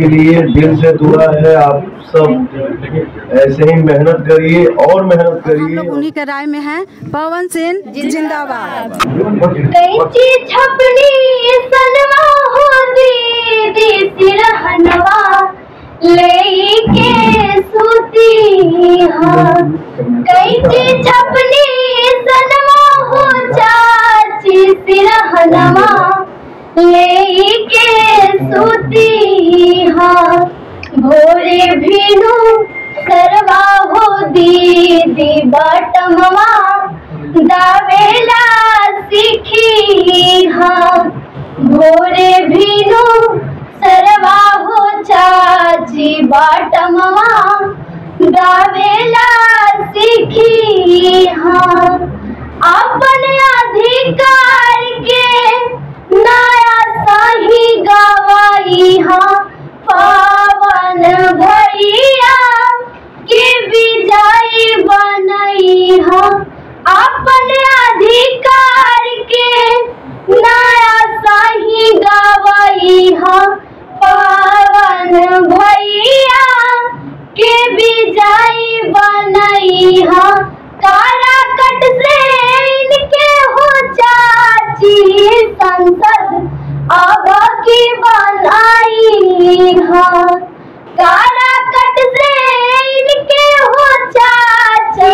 के लिए दिल से दुआ है आप सब ऐसे ही मेहनत करिए और मेहनत हम करिए। लोग उन्हीं के राय में हैं। पवन सेन जिंदाबाद। कैची छपनी सनवा हो दीदी सिरहनवा लेके सूती हाँ कैची छपनी सनवा हो चाची सिरहनवा लेके सूती भोरे भीनु सरवा हो दीदी बटमवा दावेला सीखी हाँ। भोरे भीनु सरवा हो चाची बाटमवा दावेला सीखी हाँ। अपन अधिकार भैया, के विजयी बनई हाँ। काराकट से इनके हो चाची, संसद अब की बनाई हाँ। काराकट से इनके हो चाचा,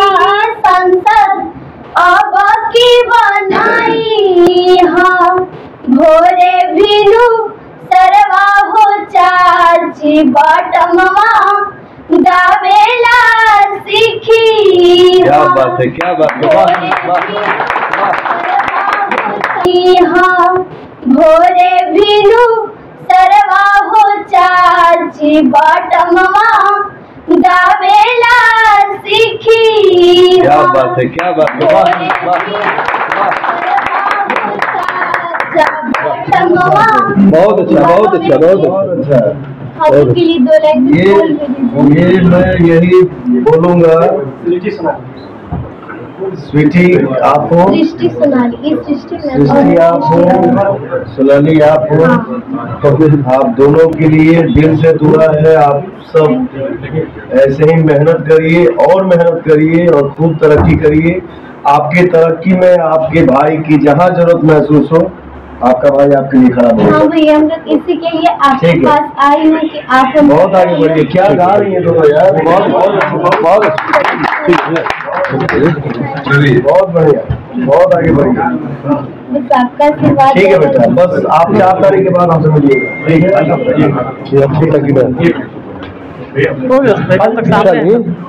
संसद अब की बनाई हाँ। भोरे भीनु चाची बटमवा दावेला सीखी। क्या हाँ। बात है क्या बात है वाह, वाह, हाँ। भोरे भीनु सरवा हो चाची। बटमवा दावेला सीखी। क्या हाँ। बात है क्या बात है वाह, वाह, बटमवा बहुत अच्छा बहुत अच्छा बहुत अच्छा। के लिए दो लाइन ये बोल ये मैं यही बोलूँगा। स्वीटी आप हो? सृष्टि आप हो? सोनाली आप हो? आप दोनों के लिए दिल से दुआ है आप सब ऐसे ही मेहनत करिए और मेहनत करिए और खूब तरक्की करिए। आपके तरक्की में आपके भाई की जहाँ ज़रूरत महसूस हो आपका भाई आपके लिए खड़ा हाँ होगा भैया हम लोग इसी के लिए आपके पास आए हैं कि आप हम बहुत आगे बढ़िए। क्या गा रही है दोनों यार? बहुत बहुत बहुत चलिए बहुत बढ़िया बहुत आगे बढ़िया। बस आपका ठीक है बेटा बस आप चार तारीख के बाद हमसे मिलिएगा ठीक है। ठीक है ठीक है।